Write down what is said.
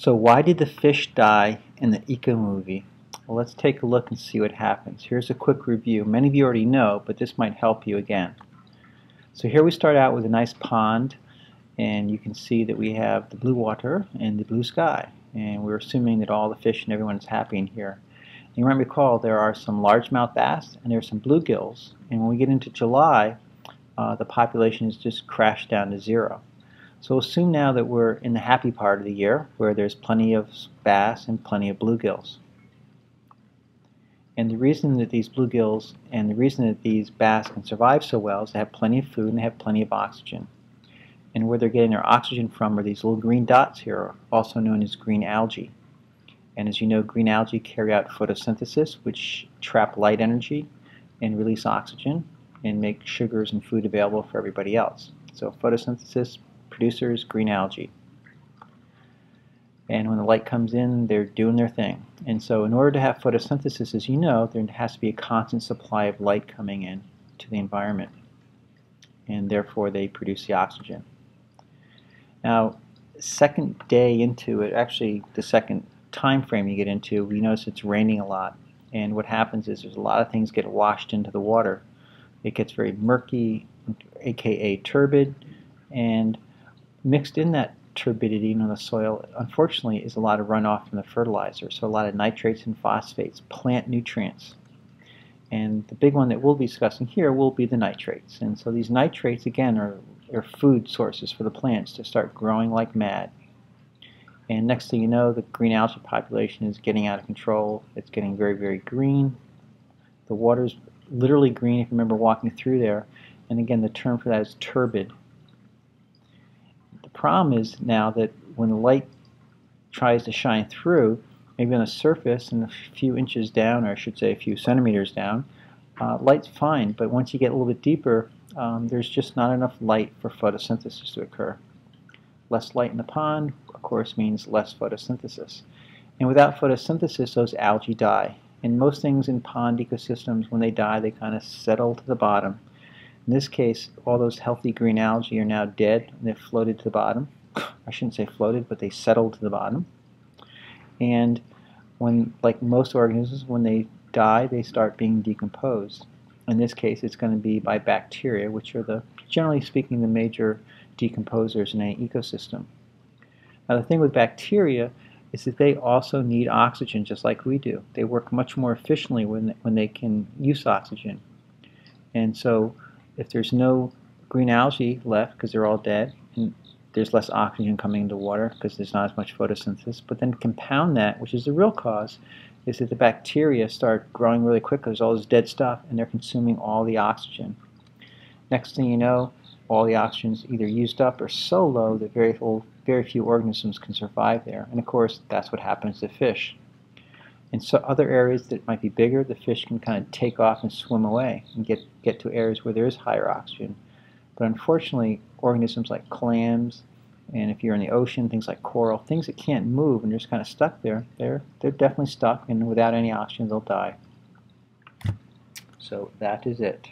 So why did the fish die in the EcoMUVE? Well, let's take a look and see what happens. Here's a quick review. Many of you already know, but this might help you again. So here we start out with a nice pond, and you can see that we have the blue water and the blue sky. And we're assuming that all the fish and everyone is happy in here. And you might recall there are some largemouth bass and there are some bluegills. And when we get into July, uh, the population has just crashed down to zero. So assume now that we're in the happy part of the year where there's plenty of bass and plenty of bluegills. And the reason that these bluegills and the reason that these bass can survive so well is they have plenty of food and they have plenty of oxygen. And where they're getting their oxygen from are these little green dots here, also known as green algae. And as you know, green algae carry out photosynthesis, which trap light energy and release oxygen and make sugars and food available for everybody else. So photosynthesis producers, green algae. And when the light comes in, they're doing their thing. And so in order to have photosynthesis, as you know, there has to be a constant supply of light coming in to the environment. And therefore they produce the oxygen. Now, second day into it, actually the second time frame you get into, we notice it's raining a lot. And what happens is there's a lot of things get washed into the water. It gets very murky, aka turbid, and mixed in that turbidity in the soil, unfortunately, is a lot of runoff from the fertilizer. So a lot of nitrates and phosphates, plant nutrients. And the big one that we'll be discussing here will be the nitrates. And so these nitrates, again, are, are food sources for the plants to start growing like mad. And next thing you know, the green algae population is getting out of control. It's getting very, very green. The water's literally green if you remember walking through there. And again, the term for that is turbid problem is now that when the light tries to shine through, maybe on the surface and a few inches down, or I should say a few centimeters down, uh, light's fine. But once you get a little bit deeper, um, there's just not enough light for photosynthesis to occur. Less light in the pond, of course, means less photosynthesis. And without photosynthesis, those algae die. And most things in pond ecosystems, when they die, they kind of settle to the bottom in this case, all those healthy green algae are now dead and they've floated to the bottom. I shouldn't say floated, but they settled to the bottom. And when, like most organisms, when they die, they start being decomposed. In this case, it's going to be by bacteria, which are the, generally speaking, the major decomposers in any ecosystem. Now, the thing with bacteria is that they also need oxygen just like we do. They work much more efficiently when, when they can use oxygen. And so if there's no green algae left because they're all dead, and there's less oxygen coming into water because there's not as much photosynthesis. But then compound that, which is the real cause, is that the bacteria start growing really quickly. there's all this dead stuff and they're consuming all the oxygen. Next thing you know, all the oxygen is either used up or so low that very, very few organisms can survive there. And of course, that's what happens to fish. In so other areas that might be bigger, the fish can kind of take off and swim away and get, get to areas where there is higher oxygen. But unfortunately, organisms like clams, and if you're in the ocean, things like coral, things that can't move and just kind of stuck there, they're, they're definitely stuck, and without any oxygen, they'll die. So that is it.